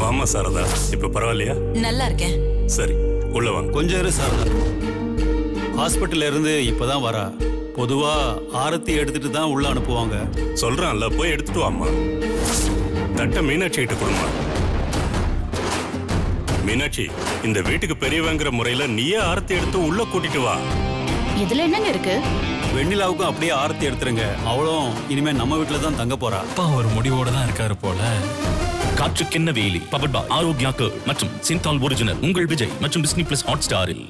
வாமா சாரதா. இப்ப பரவாயில்லையா? நல்லா இருக்கேன் சரி உள்ள வாங்க. கொஞ்சம் இரு சாரதா. ஹாஸ்பிட்டல்ல இருந்து இப்பதான் வரா. பொதுவா ஆரத்தி எடுத்துட்டு தான் உள்ள அனுப்புவாங்க. சொல்றான்ல போய் எடுத்துட்டு வாமா தட்டை மீனாட்சி கிட்ட கொடுமா மீனாட்சி இந்த வீட்டுக்கு பெரியவங்கிற முறையில நீயே ஆரத்தி எடுத்து உள்ள கூட்டிட்டு வா. இதுல என்னங்க இருக்கு? வெண்ணிலாவுக்கும் அப்படியே ஆரத்தி எடுத்துருங்க. அவளும் இனிமே நம்ம வீட்டுல தான் தங்க போறா. அப்பா ஒரு முடிவோட தான் இருக்காரு போல. காற்றுக்கென்ன வேலி? பவர்பா ஆரோக்கியாக்கு மற்றும் சிந்தால் ஒரிஜினல் உங்கள் விஜய் மற்றும் டிஸ்னி பிளஸ் ஹாட் ஸ்டாரில்